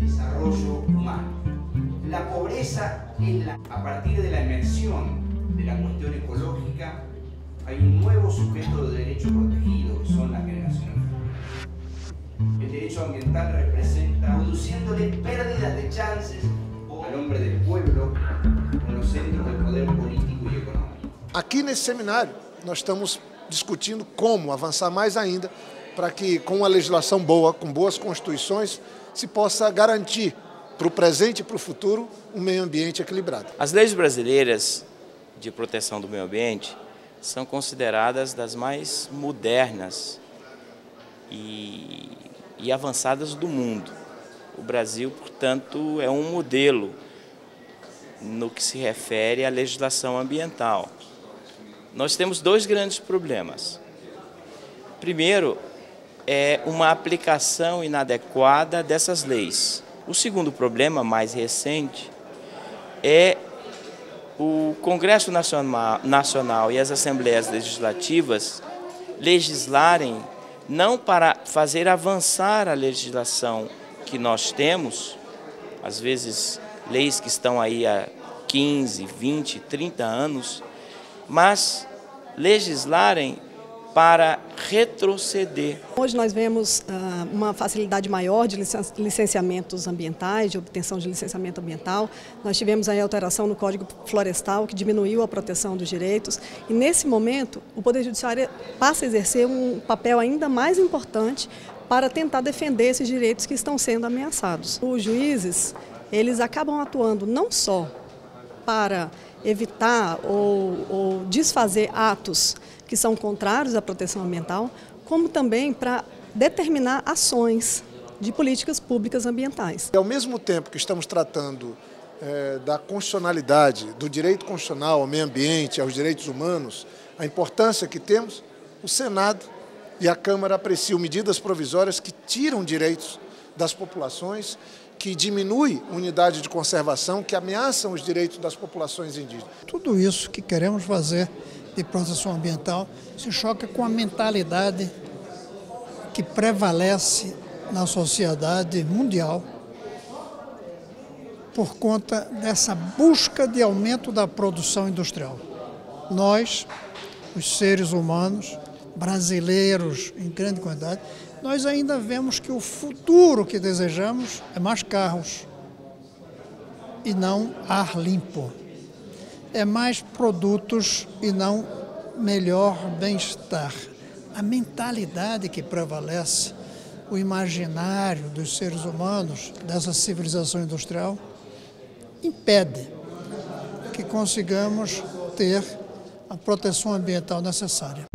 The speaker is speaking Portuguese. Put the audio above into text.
desarrollo humano. La pobreza es la, a partir de la inmersión de la cuestión ecológica, hay un nuevo sujeto de derecho protegido, que son las generaciones futuras. El derecho ambiental representa produciéndole pérdidas de chances al hombre del pueblo con los centros del poder político y económico. Aqui nesse seminário, nós estamos discutindo como avançar mais ainda para que, com uma legislação boa, com boas constituições, se possa garantir para o presente e para o futuro um meio ambiente equilibrado. As leis brasileiras de proteção do meio ambiente são consideradas das mais modernas e, e avançadas do mundo. O Brasil, portanto, é um modelo no que se refere à legislação ambiental. Nós temos dois grandes problemas. Primeiro, é uma aplicação inadequada dessas leis. O segundo problema, mais recente, é o Congresso Nacional e as Assembleias Legislativas legislarem não para fazer avançar a legislação que nós temos, às vezes leis que estão aí há 15, 20, 30 anos, mas legislarem para retroceder. Hoje nós vemos uh, uma facilidade maior de licenciamentos ambientais, de obtenção de licenciamento ambiental. Nós tivemos a alteração no Código Florestal, que diminuiu a proteção dos direitos. E nesse momento, o Poder Judiciário passa a exercer um papel ainda mais importante para tentar defender esses direitos que estão sendo ameaçados. Os juízes, eles acabam atuando não só para evitar ou, ou desfazer atos que são contrários à proteção ambiental, como também para determinar ações de políticas públicas ambientais. Ao mesmo tempo que estamos tratando é, da constitucionalidade, do direito constitucional ao meio ambiente, aos direitos humanos, a importância que temos, o Senado e a Câmara apreciam medidas provisórias que tiram direitos das populações, que diminui unidade de conservação, que ameaçam os direitos das populações indígenas. Tudo isso que queremos fazer de proteção ambiental se choca com a mentalidade que prevalece na sociedade mundial por conta dessa busca de aumento da produção industrial. Nós, os seres humanos, brasileiros em grande quantidade, nós ainda vemos que o futuro que desejamos é mais carros e não ar limpo é mais produtos e não melhor bem-estar. A mentalidade que prevalece, o imaginário dos seres humanos, dessa civilização industrial, impede que consigamos ter a proteção ambiental necessária.